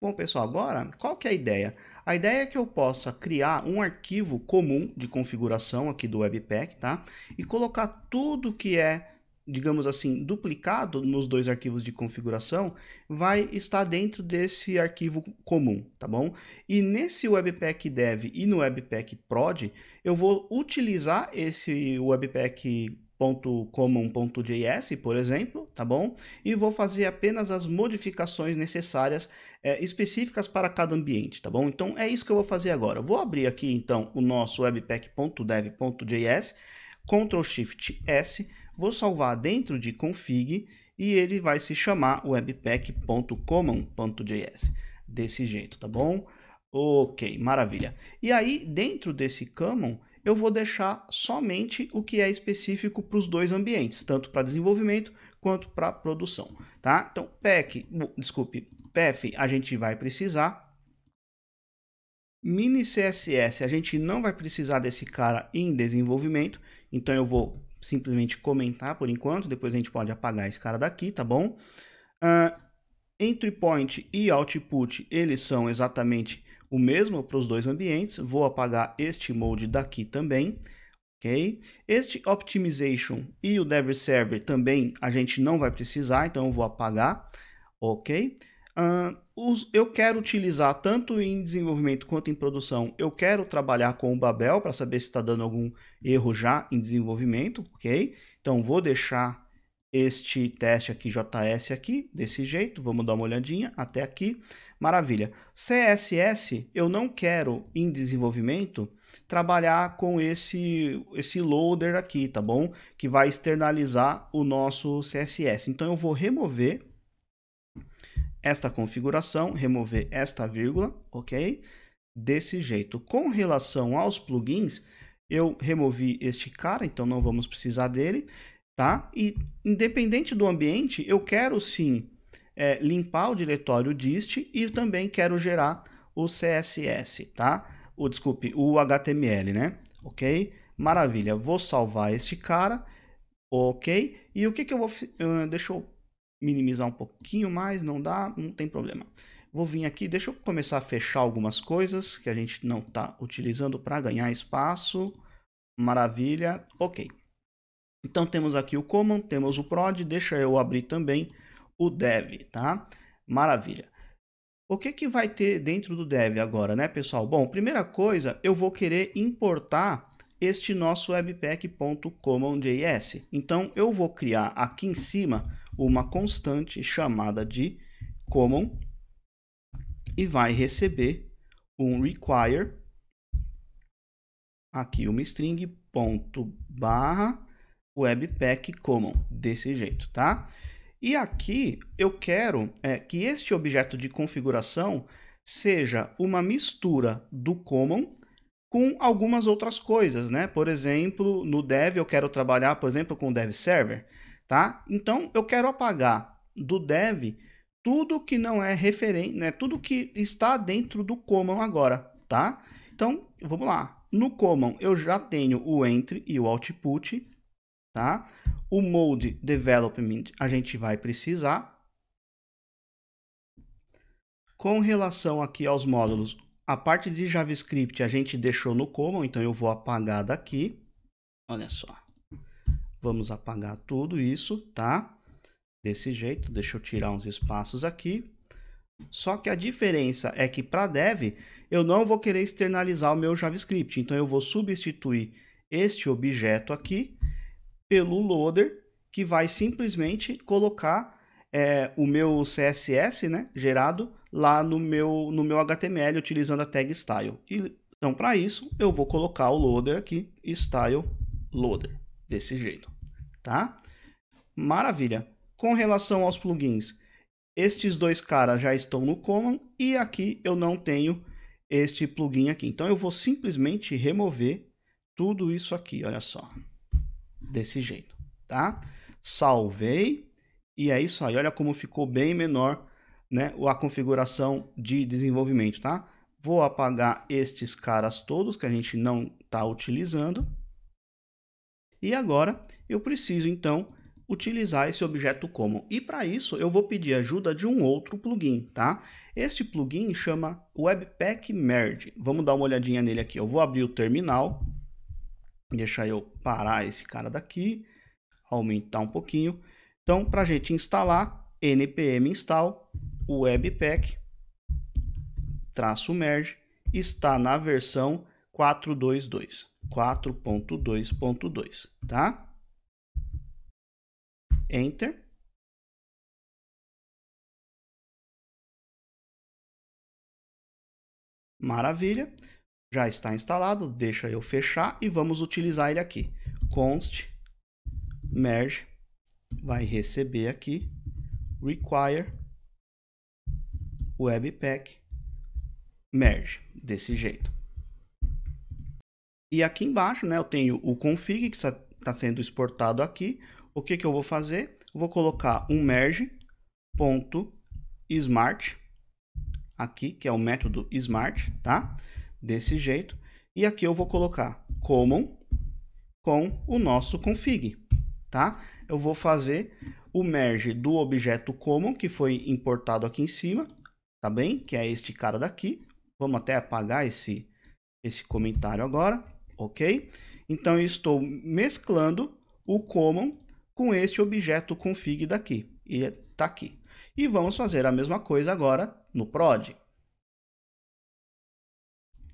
Bom, pessoal, agora, qual que é a ideia? A ideia é que eu possa criar um arquivo comum de configuração aqui do Webpack, tá? E colocar tudo que é, digamos assim, duplicado nos dois arquivos de configuração, vai estar dentro desse arquivo comum, tá bom? E nesse Webpack Dev e no Webpack Prod, eu vou utilizar esse Webpack .common.js, por exemplo, tá bom? E vou fazer apenas as modificações necessárias é, específicas para cada ambiente, tá bom? Então é isso que eu vou fazer agora. vou abrir aqui então o nosso webpack.dev.js, Ctrl Shift S, vou salvar dentro de config e ele vai se chamar webpack.common.js. Desse jeito, tá bom? Ok, maravilha. E aí, dentro desse common, eu vou deixar somente o que é específico para os dois ambientes, tanto para desenvolvimento quanto para produção, tá? Então, PEC, desculpe, PEF a gente vai precisar. Mini CSS a gente não vai precisar desse cara em desenvolvimento, então eu vou simplesmente comentar por enquanto, depois a gente pode apagar esse cara daqui, tá bom? Uh, entry point e output, eles são exatamente o mesmo para os dois ambientes. Vou apagar este mode daqui também. ok? Este Optimization e o Dev Server também a gente não vai precisar, então eu vou apagar. Ok? Uh, os, eu quero utilizar tanto em desenvolvimento quanto em produção. Eu quero trabalhar com o Babel para saber se está dando algum erro já em desenvolvimento. ok? Então vou deixar este teste aqui, JS aqui, desse jeito. Vamos dar uma olhadinha até aqui. Maravilha. CSS, eu não quero, em desenvolvimento, trabalhar com esse, esse loader aqui, tá bom? Que vai externalizar o nosso CSS. Então, eu vou remover esta configuração, remover esta vírgula, ok? Desse jeito. Com relação aos plugins, eu removi este cara, então não vamos precisar dele tá? E independente do ambiente, eu quero sim é, limpar o diretório dist e também quero gerar o CSS, tá? O, desculpe, o HTML, né? Ok? Maravilha, vou salvar este cara, ok? E o que que eu vou... Uh, deixa eu minimizar um pouquinho mais, não dá, não tem problema. Vou vir aqui, deixa eu começar a fechar algumas coisas que a gente não está utilizando para ganhar espaço. Maravilha, ok. Então temos aqui o common, temos o prod, deixa eu abrir também o dev, tá? Maravilha. O que que vai ter dentro do dev agora, né, pessoal? Bom, primeira coisa, eu vou querer importar este nosso webpack.common.js. Então eu vou criar aqui em cima uma constante chamada de common e vai receber um require aqui uma string ponto barra Webpack Common, desse jeito, tá? E aqui eu quero é, que este objeto de configuração seja uma mistura do Common com algumas outras coisas, né? Por exemplo, no Dev eu quero trabalhar, por exemplo, com o Dev Server, tá? Então eu quero apagar do Dev tudo que não é referente, né? Tudo que está dentro do Common agora, tá? Então, vamos lá. No Common eu já tenho o Entry e o Output, tá? O Mode Development a gente vai precisar. Com relação aqui aos módulos, a parte de JavaScript a gente deixou no Common, então eu vou apagar daqui. Olha só. Vamos apagar tudo isso, tá? Desse jeito, deixa eu tirar uns espaços aqui. Só que a diferença é que para dev, eu não vou querer externalizar o meu JavaScript. Então eu vou substituir este objeto aqui pelo loader que vai simplesmente colocar é, o meu CSS né, gerado lá no meu, no meu HTML utilizando a tag style. Então, para isso, eu vou colocar o loader aqui, style loader, desse jeito, tá? Maravilha. Com relação aos plugins, estes dois caras já estão no common e aqui eu não tenho este plugin aqui. Então, eu vou simplesmente remover tudo isso aqui, olha só desse jeito, tá? Salvei e é isso aí. Olha como ficou bem menor, né, a configuração de desenvolvimento, tá? Vou apagar estes caras todos que a gente não está utilizando. E agora eu preciso então utilizar esse objeto common. E para isso eu vou pedir ajuda de um outro plugin, tá? Este plugin chama Webpack Merge. Vamos dar uma olhadinha nele aqui. Eu vou abrir o terminal, deixar eu parar esse cara daqui, aumentar um pouquinho. Então, para a gente instalar, npm install webpack traço merge está na versão 422, 4.2.2, tá? Enter. Maravilha. Já está instalado, deixa eu fechar e vamos utilizar ele aqui. const merge vai receber aqui require webpack merge desse jeito. E aqui embaixo, né, eu tenho o config que está tá sendo exportado aqui. O que, que eu vou fazer? Vou colocar um merge ponto smart aqui, que é o método smart, tá? Desse jeito. E aqui eu vou colocar common com o nosso config, tá? Eu vou fazer o merge do objeto common que foi importado aqui em cima, tá bem? Que é este cara daqui. Vamos até apagar esse, esse comentário agora, ok? Então, eu estou mesclando o common com este objeto config daqui. E está aqui. E vamos fazer a mesma coisa agora no prod.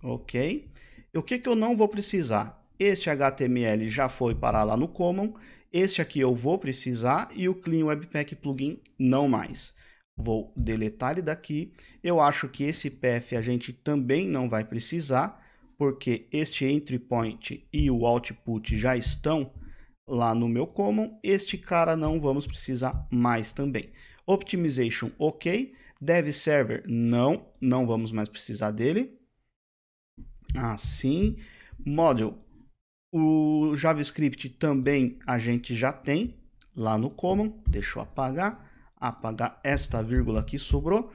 Ok? O que, que eu não vou precisar? Este HTML já foi parar lá no common. Este aqui eu vou precisar e o Clean Webpack Plugin não mais. Vou deletar ele daqui. Eu acho que esse path a gente também não vai precisar, porque este entry point e o output já estão lá no meu common. Este cara não vamos precisar mais também. Optimization, ok. Dev server, não, não vamos mais precisar dele. Assim. Module, o JavaScript também a gente já tem lá no common. Deixa eu apagar apagar esta vírgula que sobrou.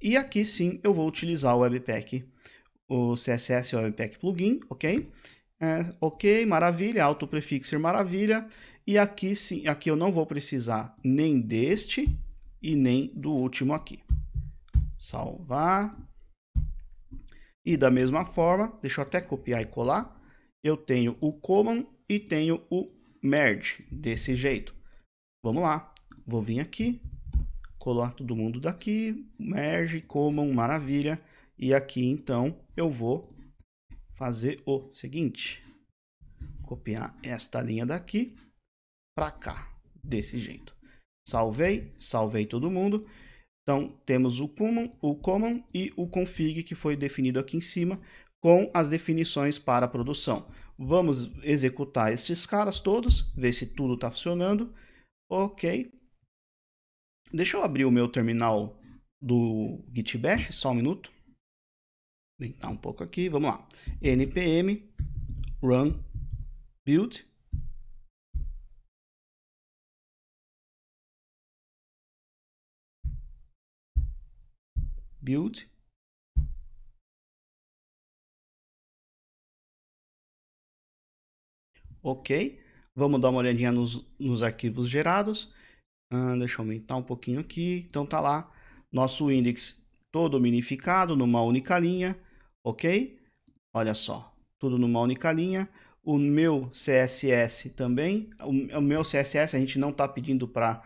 E aqui sim eu vou utilizar o Webpack, o CSS Webpack Plugin, ok? É, ok, maravilha, auto prefixer, maravilha. E aqui sim, aqui eu não vou precisar nem deste e nem do último aqui. Salvar. E da mesma forma, deixa eu até copiar e colar, eu tenho o common e tenho o merge, desse jeito. Vamos lá, vou vir aqui, colar todo mundo daqui, merge, common, maravilha. E aqui então eu vou fazer o seguinte, copiar esta linha daqui para cá, desse jeito. Salvei, salvei todo mundo. Então temos o common, o common e o config que foi definido aqui em cima com as definições para a produção. Vamos executar esses caras todos, ver se tudo está funcionando. Ok, Deixa eu abrir o meu terminal do Git Bash, só um minuto. Aumentar um pouco aqui, vamos lá. npm run build build ok vamos dar uma olhadinha nos, nos arquivos gerados ah, deixa eu aumentar um pouquinho aqui. Então tá lá nosso index todo minificado numa única linha, ok? Olha só, tudo numa única linha. O meu CSS também. O, o meu CSS a gente não está pedindo para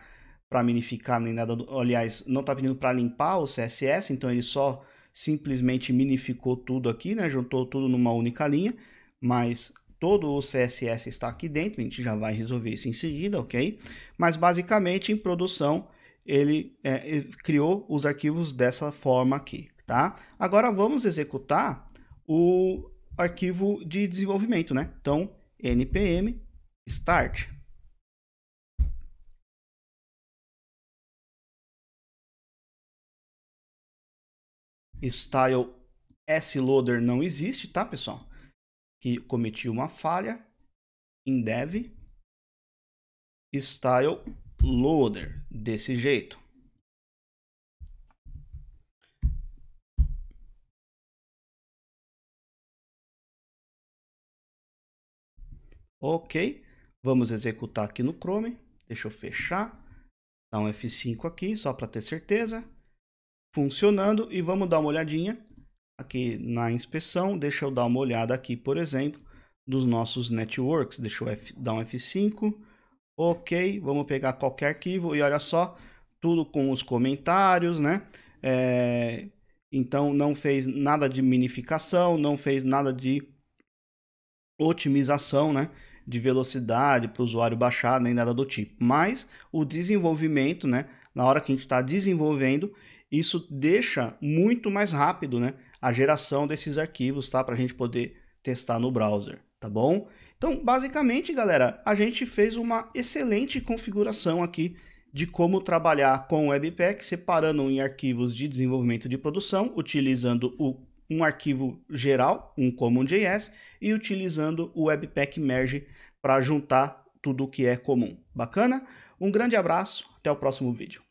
para minificar nem nada. Do, aliás, não está pedindo para limpar o CSS, então ele só simplesmente minificou tudo aqui, né? Juntou tudo numa única linha, mas todo o CSS está aqui dentro, a gente já vai resolver isso em seguida, ok? Mas basicamente em produção ele é, criou os arquivos dessa forma aqui, tá? Agora vamos executar o arquivo de desenvolvimento, né? Então, npm start. Style sloader não existe, tá, pessoal? que cometi uma falha em dev style loader desse jeito. Ok, vamos executar aqui no Chrome. Deixa eu fechar. Dá um F5 aqui, só para ter certeza. Funcionando. E vamos dar uma olhadinha aqui na inspeção. Deixa eu dar uma olhada aqui, por exemplo, dos nossos networks. Deixa eu dar um F5. Ok, vamos pegar qualquer arquivo e olha só, tudo com os comentários, né? É, então não fez nada de minificação, não fez nada de otimização, né? De velocidade para o usuário baixar, nem nada do tipo. Mas o desenvolvimento, né? Na hora que a gente está desenvolvendo, isso deixa muito mais rápido, né? A geração desses arquivos, tá? Para a gente poder testar no browser, tá bom? Então, basicamente, galera, a gente fez uma excelente configuração aqui de como trabalhar com o Webpack, separando em arquivos de desenvolvimento de produção, utilizando o, um arquivo geral, um CommonJS, e utilizando o Webpack Merge para juntar tudo o que é comum. Bacana? Um grande abraço, até o próximo vídeo.